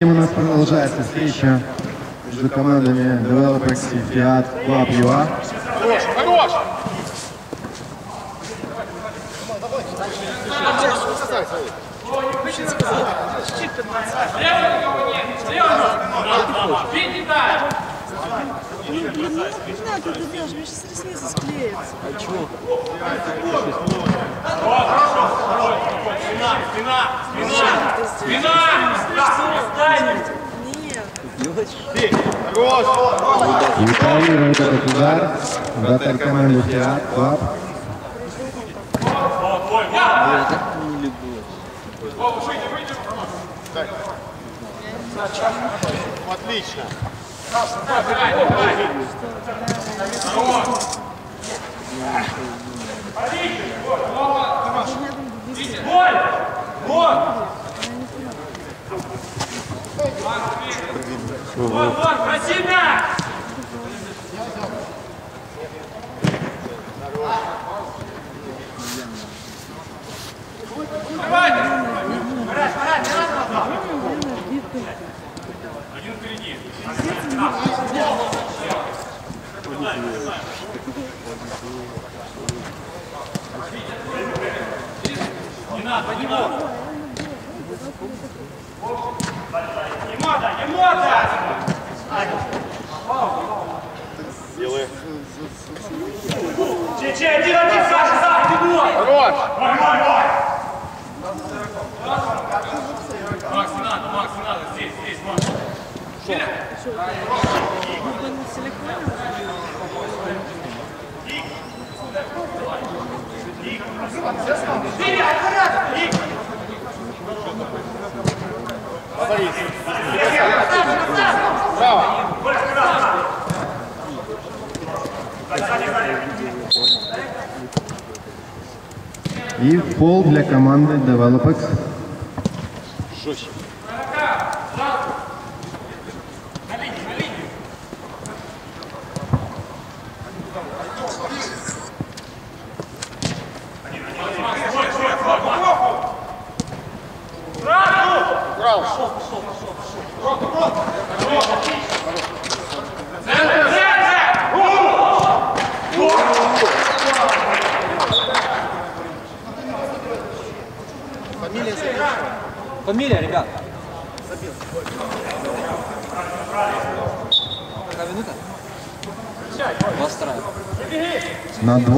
У нас продолжается встреча между командами Developex и Fiat Club UA. Хорош, хорош! Не надо, ты знаешь, мне сейчас ресницы склеятся. А чего? Нет. Хорош! И парирует этот удар вратарь команды Fiat Club. Отлично! Делай. Че, че, один, один, Саша, Саша, ты мой! Хорош! Макс, не надо, Макс, не надо, здесь, здесь, Макс. Вы на силиконе? И фол для команды Developex. Жестче.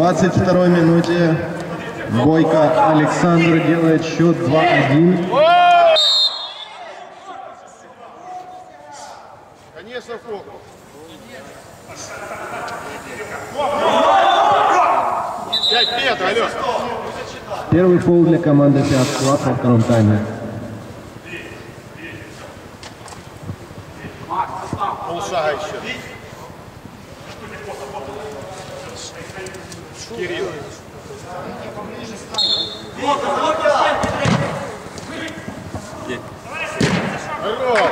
22-й минуте Бойко Александр делает счет 2-1. Конечно, фокус. Первый пол для команды Пятского во втором тайме. Полшага еще. Кирилл. Хорош.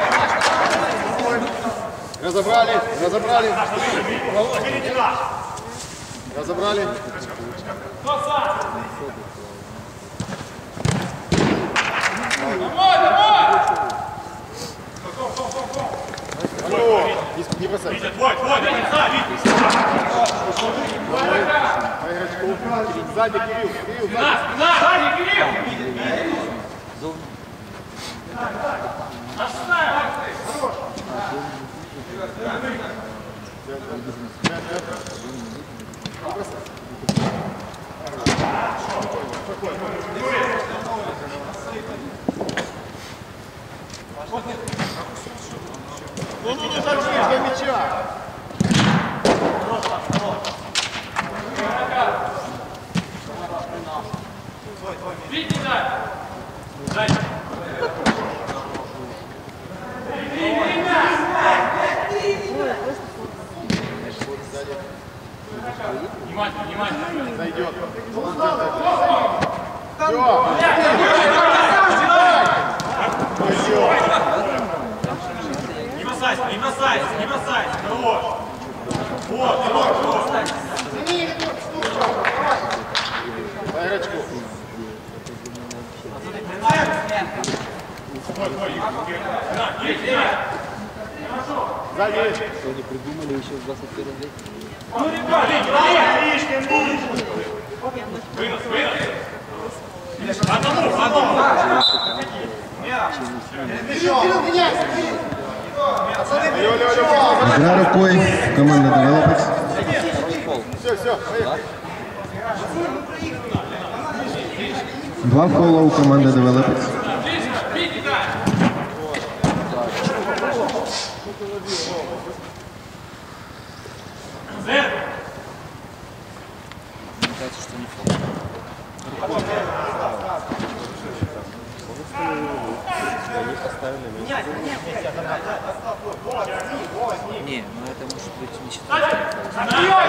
Разобрали, разобрали. Разобрали. Алло, не, не бросай. Твой, твой, знаю, видишь? По игрочку. Сзади Кирилл, Кирилл, сзади. На, спина, сзади, Кирилл! Ну не держи для мяча. Видите, да? Сзади. Внимательно, внимательно. Зайдет. Все. Не бросайся, не бросайся, не бросайся. Хорош. Вот, хорош, хорош. По игрочку. Стой, стой, Игорь, Игорь. На, Сзади. Алло, алло, алло. Игра рукой команда Developers. Все, все. Два фола у команды Developers. Не, ну это может быть не считается. Набирай,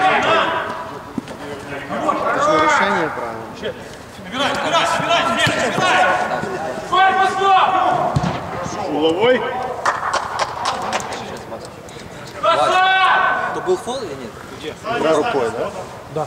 набирай, набирай, набирай, набирай! Корпус, стоп! Угловой. То был фол или нет? Игра рукой, да?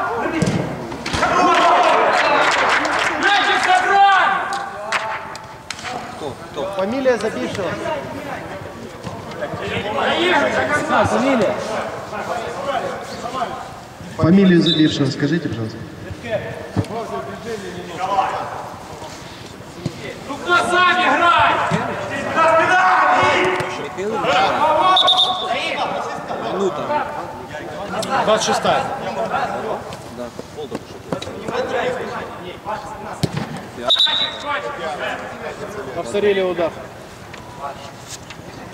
Кто? Кто? Фамилия забившего. Фамилию забившего скажите, пожалуйста. Ну кто сами играй! Минута. 26 Да. Фол только что. Повторили удар.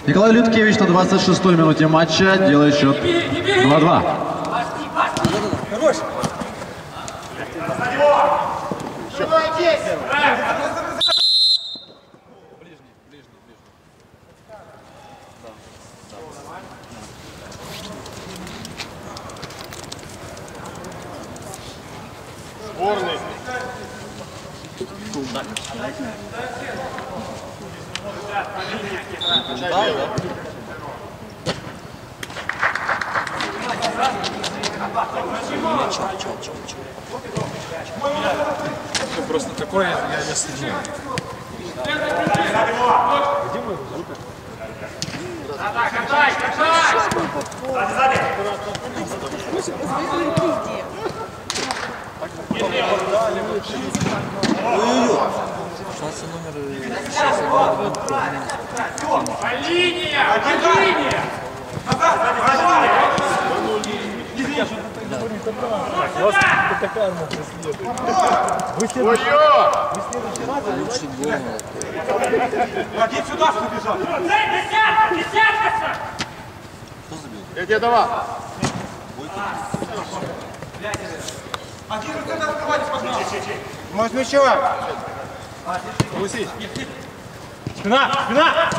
Николай Людкевич на 26-й минуте матча делает счет 2-2. Сборный. Начай левый. Просто такое я не следил. Катай, катай! Шансы номер э, сейчас номер По линия! По линия! Ой-ё! лучший гол. Один сюда побежал! Десятка! Десятка! Кто забил? Я тебе давал. Может, мячевая? Спина! Спина!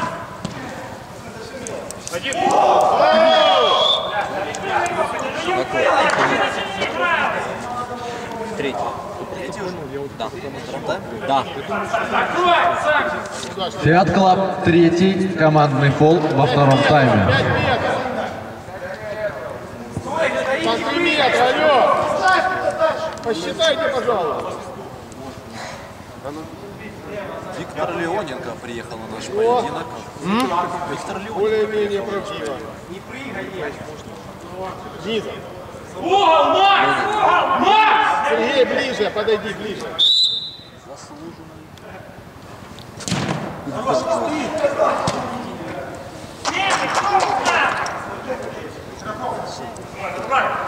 Третий. Да. Да. Fiat Club третий командный фол во втором тайме. Посчитайте, пожалуйста. Виктор Леоненко приехал на наш поединок. Виктор Леоненко. Более-менее правдиво. Низа. Угол! Макс! Угол! Макс! Сергей, ближе, подойди ближе. Лена! Лена!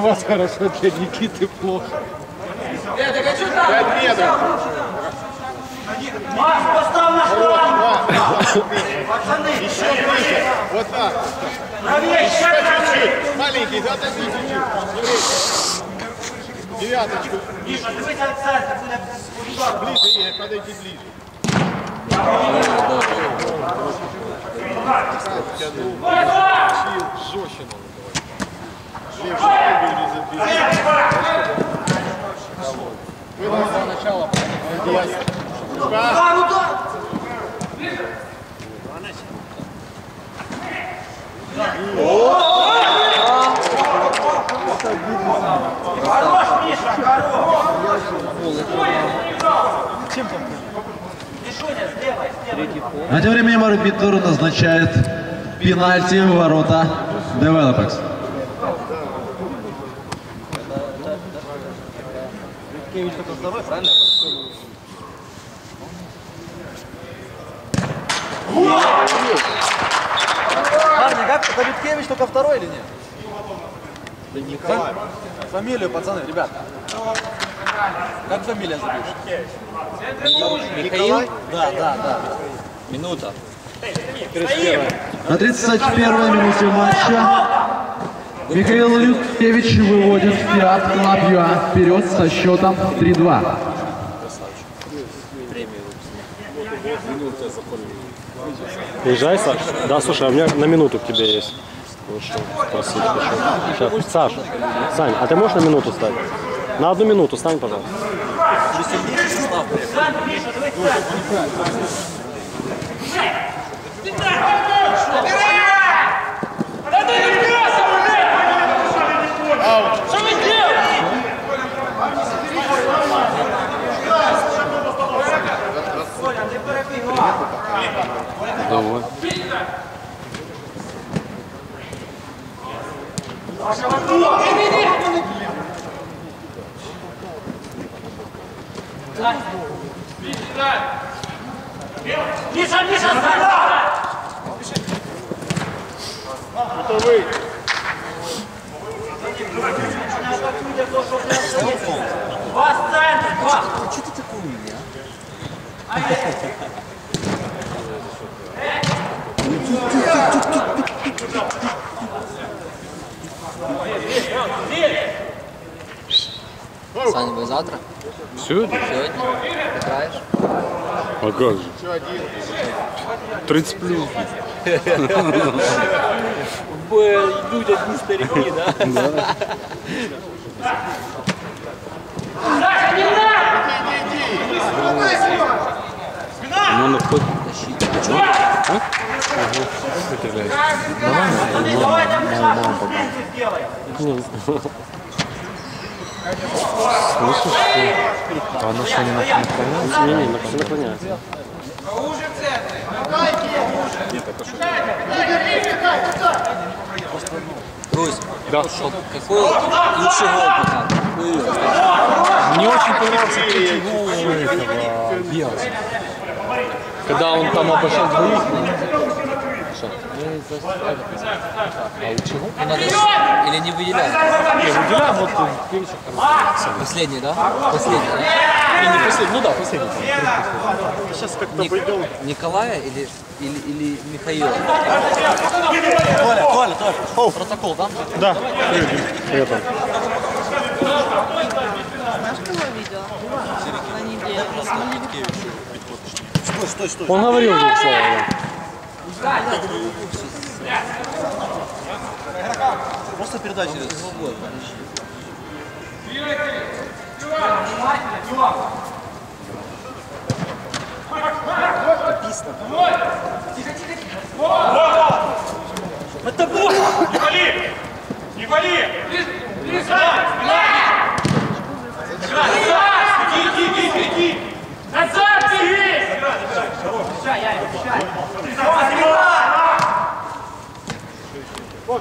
вас хорошо, для Никиты плохо. Пять метров. Маш, постав на штангу! Еще ближе. Вот так. Правее, ще правее! Чуть. Маленький, отойди чуть-чуть. Девяточку. Міша, дивись, Олександр, буде удар. Ближе, Игорь, подойди ближе. Жестче надо А тем временем арбитр назначает пенальти в ворота Developers. Парни, как это Виткевич только второй или нет? Фам- Фамилию, пацаны, ребят. Как фамилия забьешь? Михаил? Да, да, да. Минута. На 31-й минуте матча Михаил Люткевич выводит Fiat Club UA вперед со счетом 3-2. Езжай, Саш. Да, слушай, а у меня на минуту к тебе есть. Сейчас. Саш, Сань, а ты можешь на минуту стать? На одну минуту стань, пожалуйста. Давай. Миша, Миша, справа! Готовый. Два в центр, два! Саня, ви завтра? Сегодня? Сьогодні? Граєш? А как же? 30 плюс. Йдуть одні старики, да? Ну, на вход. Давай, давай, сделай! Не, не, на- наклоняется. Русь, Да. какой лучший гол Мне очень понравился третий гол этого Биелса. Когда он там обошел двоих. Надо ж- или не выделяем? Не, выделяем вот Кевича Последний, да? Последний, да? И не последний, ну да, последний. Сейчас как-то пойдем. Николая или, или, или Михаила? Толя, Толя, Толя. Протокол, да? Да. Это. Знаешь, кого я видела? На неделе. Стой, стой, стой. Он говорил двух слов. да. Просто передача. Это бог! Не вали! Не вали! Иди, иди, иди, иди! Назад беги! Бежай, я, бежай! Все, нужно Ой,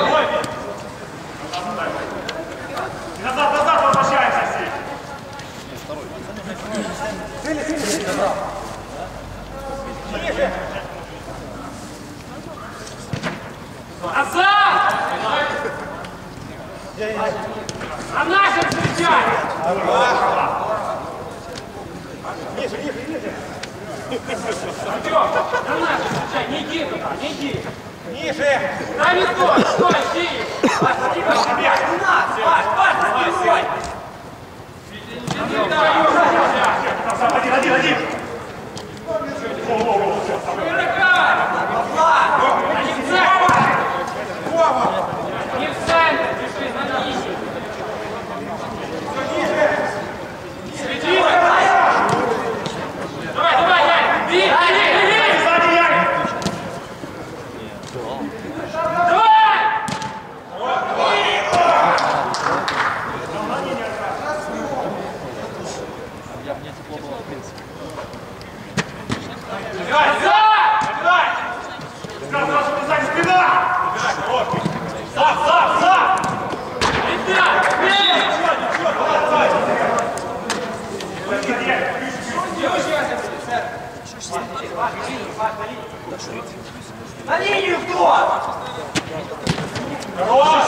ой. Назад, назад возвращаемся все. Назад! А нашим встречай! Артем, на нашим встречай, не иди туда, не иди. Ниже! Да не стой, стой, иди! Паш, мне! Паш, Паш, стой, стой! Один, один, один! Они в центре! Не в центре, пришли, на нищий! Следи! Давай, давай, Яй! Бери, бери, бери! Сзади, Яй! Давай! Давай, за! Давай! Сказал, что ты сзади спина! За, за, за! Ребят, бей! На линию кто? Хорош!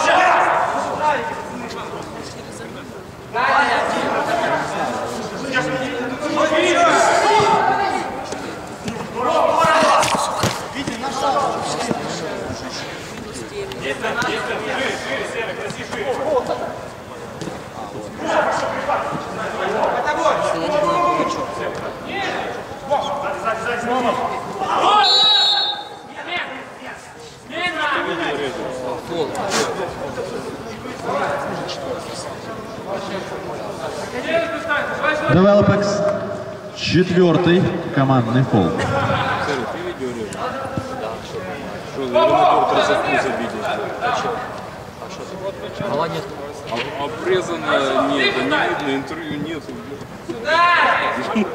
Developix. Четвертый командный фол. Нет. Обрезано нет, не видно, интервью нету. Нет.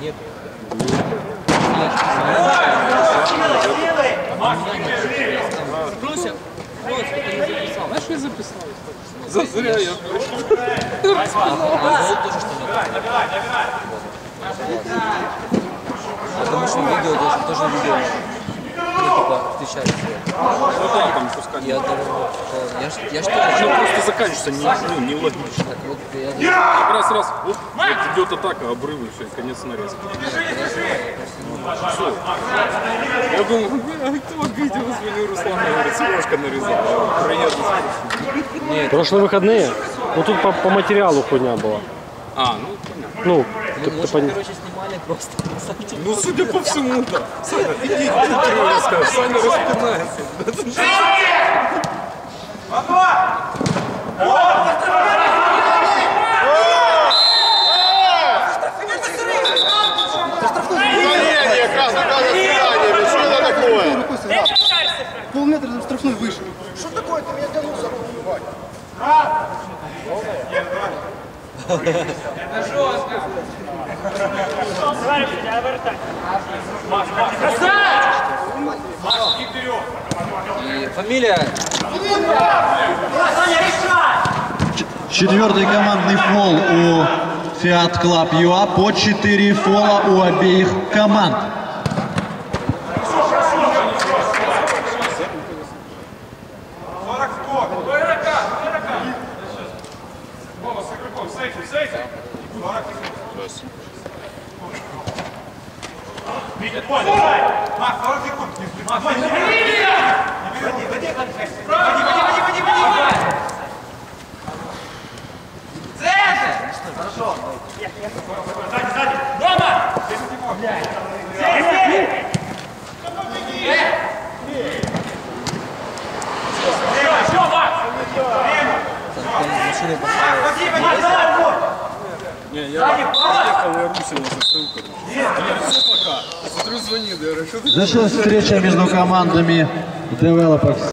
Нет. Спросят. Спросят, кто не записал. Знаешь, я записал. Зазря я. Тоже нет? Потому что видео тоже видео. Типа, там пускай. Я думаю, что- я, я что Ну просто заканчивается не, ну, нелогично. Так вот, я думаю, Раз, раз, оп, вот идет атака, обрывы, все, конец нарезки. Все. Я думал, «Бля, кто видео звонил Руслан, говорит, Сережка нарезал. Приятно. Прошлые выходные? Ну тут по, по материалу хуйня была. А, ну понятно. Ну, мы, ты, ты пон- короче, снимали просто. Ну, судя по всему, да. Саня, иди, интервью расскажешь. Саня распинается. Такое? Полметра за штрафной выше. Что такое? Ты меня тянул за руку, ебать. И фамилия Четвертый командный фол у Fiat Club UA по 4 фола у обеих команд. Машины поставили. Не, я приехал, я Русина закрыл, короче. Я говорю, все, пока. Смотрю, что ты Завершилась встреча между командами Developers